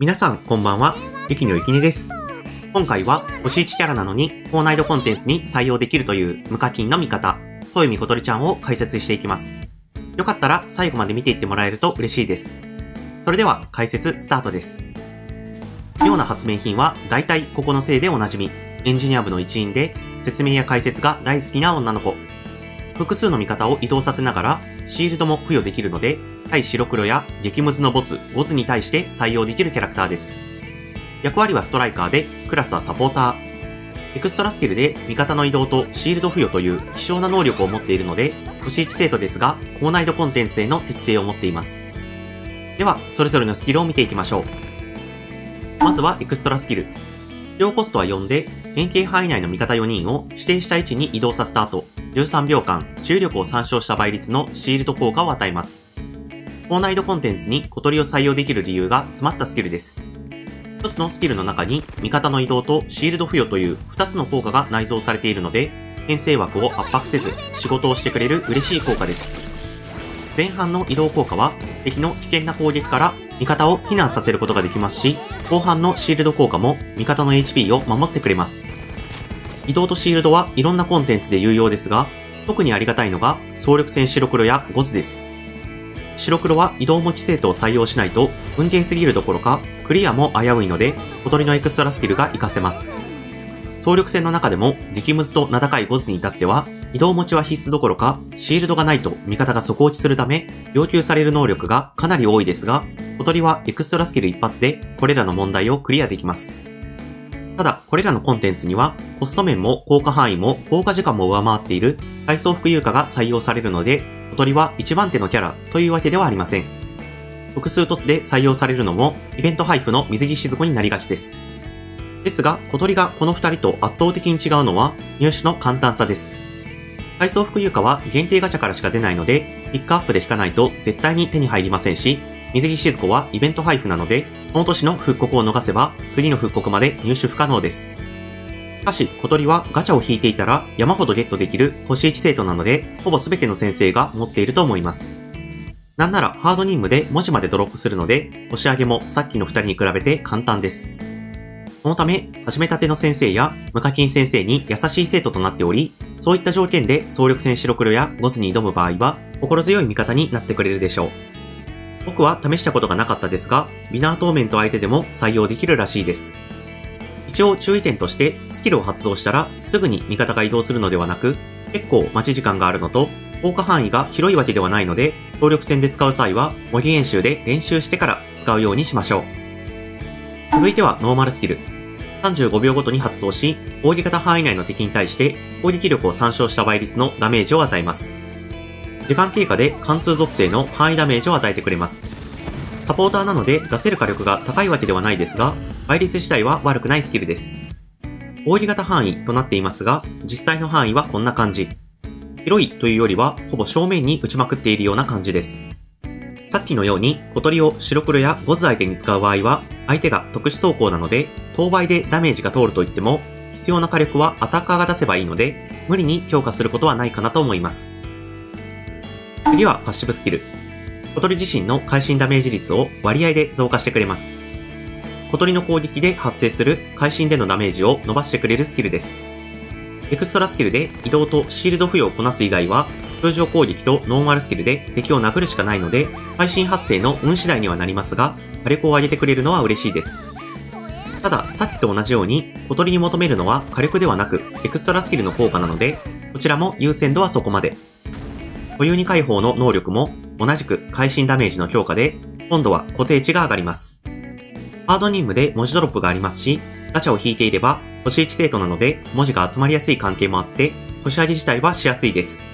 皆さん、こんばんは。ゆきのゆきねです。今回は、星1キャラなのに、高難易度コンテンツに採用できるという無課金の味方、トヨミことりちゃんを解説していきます。よかったら最後まで見ていってもらえると嬉しいです。それでは、解説スタートです。妙な発明品は、大体ここのせいでおなじみ、エンジニア部の一員で、説明や解説が大好きな女の子。複数の味方を移動させながら、シールドも付与できるので、対白黒や激ムズのボス、ゴズに対して採用できるキャラクターです。役割はストライカーで、クラスはサポーター。エクストラスキルで味方の移動とシールド付与という希少な能力を持っているので、星1生徒ですが、高難易度コンテンツへの適性を持っています。では、それぞれのスキルを見ていきましょう。まずはエクストラスキル。使用コストは4で、変形範囲内の味方4人を指定した位置に移動させた後、13秒間、重力を参照した倍率のシールド効果を与えます。高難易度コンテンツに小鳥を採用できる理由が詰まったスキルです。一つのスキルの中に味方の移動とシールド付与という2つの効果が内蔵されているので、編成枠を圧迫せず仕事をしてくれる嬉しい効果です。前半の移動効果は敵の危険な攻撃から味方を避難させることができますし、後半のシールド効果も味方の HP を守ってくれます。移動とシールドはいろんなコンテンツで有用ですが、特にありがたいのが総力戦白黒やゴズです。白黒は移動持ち生徒を採用しないと運転すぎるどころかクリアも危ういので小鳥のエクストラスキルが活かせます。総力戦の中でも激ムズと名高いゴズに至っては移動持ちは必須どころかシールドがないと味方が底落ちするため要求される能力がかなり多いですが小鳥はエクストラスキル一発でこれらの問題をクリアできます。ただ、これらのコンテンツには、コスト面も効果範囲も効果時間も上回っている階層服有価が採用されるので、小鳥は一番手のキャラというわけではありません。複数凸で採用されるのも、イベント配布の水着しずこになりがちです。ですが、小鳥がこの二人と圧倒的に違うのは、入手の簡単さです。階層服有価は限定ガチャからしか出ないので、ピックアップで引かないと絶対に手に入りませんし、水着しずこはイベント配布なので、この年の復刻を逃せば、次の復刻まで入手不可能です。しかし、小鳥はガチャを引いていたら山ほどゲットできる星1生徒なので、ほぼ全ての先生が持っていると思います。なんならハード任務で文字までドロップするので、星上げもさっきの2人に比べて簡単です。そのため、始めたての先生や無課金先生に優しい生徒となっており、そういった条件で総力戦白黒やゴズに挑む場合は、心強い味方になってくれるでしょう。僕は試したことがなかったですが、ビナートーメント相手でも採用できるらしいです。一応注意点として、スキルを発動したらすぐに味方が移動するのではなく、結構待ち時間があるのと、効果範囲が広いわけではないので、協力戦で使う際は模擬演習で練習してから使うようにしましょう。続いてはノーマルスキル。35秒ごとに発動し、攻撃型範囲内の敵に対して攻撃力を参照した倍率のダメージを与えます。時間経過で貫通属性の範囲ダメージを与えてくれます。サポーターなので出せる火力が高いわけではないですが、倍率自体は悪くないスキルです。扇型範囲となっていますが、実際の範囲はこんな感じ。広いというよりは、ほぼ正面に打ちまくっているような感じです。さっきのように小鳥を白黒やゴズ相手に使う場合は、相手が特殊走行なので、当倍でダメージが通ると言っても、必要な火力はアタッカーが出せばいいので、無理に強化することはないかなと思います。次はパッシブスキル。小鳥自身の会心ダメージ率を割合で増加してくれます。小鳥の攻撃で発生する会心でのダメージを伸ばしてくれるスキルです。エクストラスキルで移動とシールド付与をこなす以外は、通常攻撃とノーマルスキルで敵を殴るしかないので、会心発生の運次第にはなりますが、火力を上げてくれるのは嬉しいです。ただ、さっきと同じように、小鳥に求めるのは火力ではなく、エクストラスキルの効果なので、こちらも優先度はそこまで。固有に解放の能力も同じく会心ダメージの強化で、今度は固定値が上がります。ハード任務で文字ドロップがありますし、ガチャを引いていれば、星1生徒なので文字が集まりやすい関係もあって、星上げ自体はしやすいです。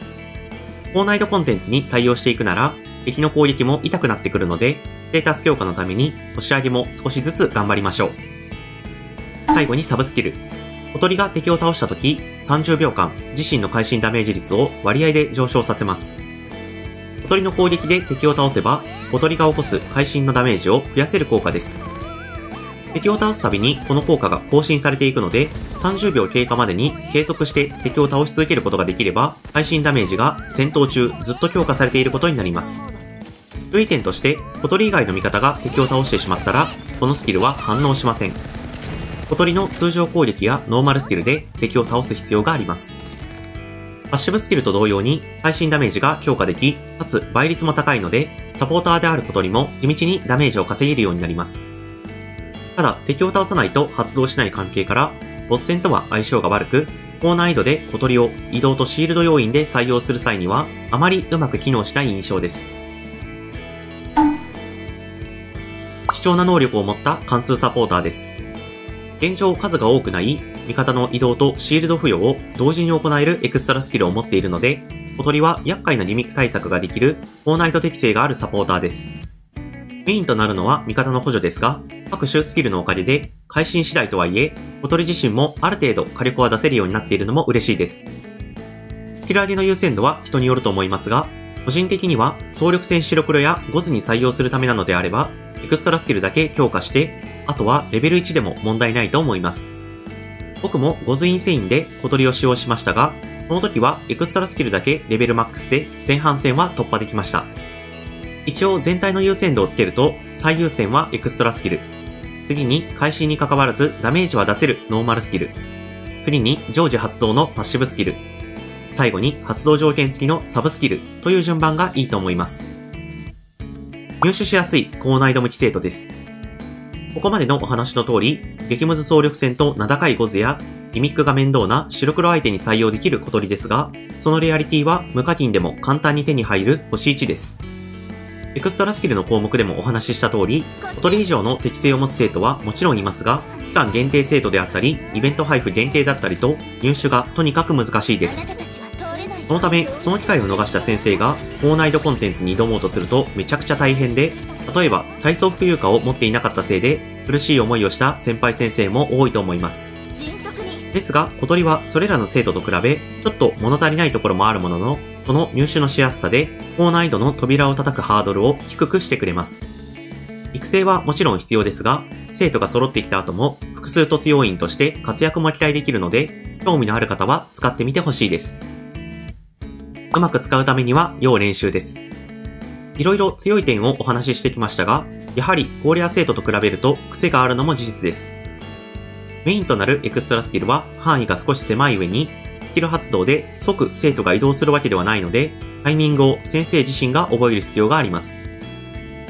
高難易度コンテンツに採用していくなら、敵の攻撃も痛くなってくるので、ステータス強化のために星上げも少しずつ頑張りましょう。最後にサブスキル。小鳥が敵を倒した時、30秒間、自身の会心ダメージ率を割合で上昇させます。小鳥の攻撃で敵を倒せば、小鳥が起こす会心のダメージを増やせる効果です。敵を倒すたびにこの効果が更新されていくので、30秒経過までに継続して敵を倒し続けることができれば、会心ダメージが戦闘中ずっと強化されていることになります。注意点として、小鳥以外の味方が敵を倒してしまったら、このスキルは反応しません。小鳥の通常攻撃やノーマルスキルで敵を倒す必要があります。パッシブスキルと同様に、配信ダメージが強化でき、かつ倍率も高いので、サポーターである小鳥も地道にダメージを稼げるようになります。ただ、敵を倒さないと発動しない関係から、ボス戦とは相性が悪く、高難易度で小鳥を移動とシールド要員で採用する際には、あまりうまく機能しない印象です。貴重な能力を持った貫通サポーターです。現状数が多くない味方の移動とシールド付与を同時に行えるエクストラスキルを持っているので、小鳥は厄介なリミック対策ができる高難易度適性があるサポーターです。メインとなるのは味方の補助ですが、各種スキルのおかげで、会心次第とはいえ、小鳥自身もある程度火力は出せるようになっているのも嬉しいです。スキル上げの優先度は人によると思いますが、個人的には総力戦白黒やゴズに採用するためなのであれば、エクストラスキルだけ強化して、あとはレベル1でも問題ないと思います。僕もゴズインセインで小鳥を使用しましたが、この時はエクストラスキルだけレベルマックスで前半戦は突破できました。一応全体の優先度をつけると、最優先はエクストラスキル。次に開始に関わらずダメージは出せるノーマルスキル。次に常時発動のパッシブスキル。最後に発動条件付きのサブスキルという順番がいいと思います。入手しやすい高難易度無知生徒です。ここまでのお話の通り、激ムズ総力戦と名高いゴズやギミックが面倒な白黒相手に採用できる小鳥ですが、そのレアリティは無課金でも簡単に手に入る星1です。エクストラスキルの項目でもお話しした通り、小鳥以上の適性を持つ生徒はもちろんいますが、期間限定生徒であったり、イベント配布限定だったりと、入手がとにかく難しいです。そのため、その機会を逃した先生が、高難易度コンテンツに挑もうとするとめちゃくちゃ大変で、例えば体操服有価を持っていなかったせいで、苦しい思いをした先輩先生も多いと思います。ですが、小鳥はそれらの生徒と比べ、ちょっと物足りないところもあるものの、その入手のしやすさで、高難易度の扉を叩くハードルを低くしてくれます。育成はもちろん必要ですが、生徒が揃ってきた後も複数突要員として活躍も期待できるので、興味のある方は使ってみてほしいです。うまく使うためには要練習です。いろいろ強い点をお話ししてきましたが、やはり高レア生徒と比べると癖があるのも事実です。メインとなるエクストラスキルは範囲が少し狭い上に、スキル発動で即生徒が移動するわけではないので、タイミングを先生自身が覚える必要があります。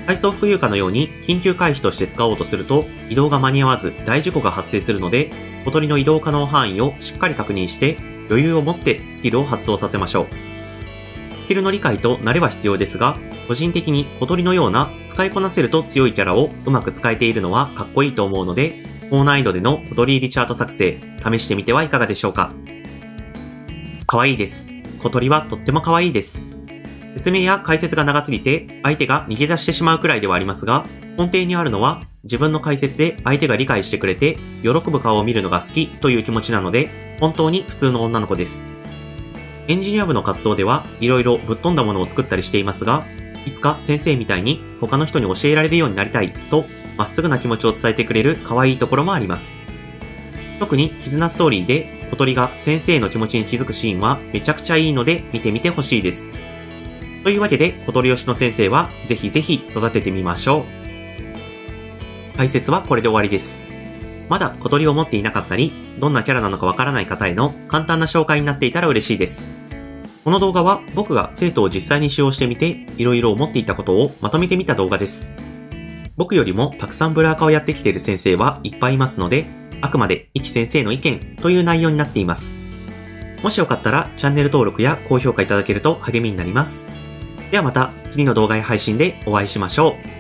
体操浮遊化のように緊急回避として使おうとすると移動が間に合わず大事故が発生するので、小鳥の移動可能範囲をしっかり確認して余裕を持ってスキルを発動させましょう。スキルの理解と慣れは必要ですが、個人的に小鳥のような使いこなせると強いキャラをうまく使えているのはかっこいいと思うので、高難易度での小鳥リチャート作成、試してみてはいかがでしょうか。可愛いです。小鳥はとっても可愛いです。説明や解説が長すぎて、相手が逃げ出してしまうくらいではありますが、根底にあるのは、自分の解説で相手が理解してくれて、喜ぶ顔を見るのが好きという気持ちなので、本当に普通の女の子です。エンジニア部の活動では、色々ぶっ飛んだものを作ったりしていますが、いつか先生みたいに他の人に教えられるようになりたいとまっすぐな気持ちを伝えてくれる可愛いところもあります。特に絆ストーリーで小鳥が先生の気持ちに気づくシーンはめちゃくちゃいいので見てみてほしいです。というわけで小鳥推しの先生はぜひぜひ育ててみましょう。解説はこれで終わりです。まだ小鳥を持っていなかったり、どんなキャラなのかわからない方への簡単な紹介になっていたら嬉しいです。この動画は僕が生徒を実際に使用してみて、いろいろ思っていたことをまとめてみた動画です。僕よりもたくさんブラーカをやってきている先生はいっぱいいますので、あくまで一先生の意見という内容になっています。もしよかったらチャンネル登録や高評価いただけると励みになります。ではまた次の動画や配信でお会いしましょう。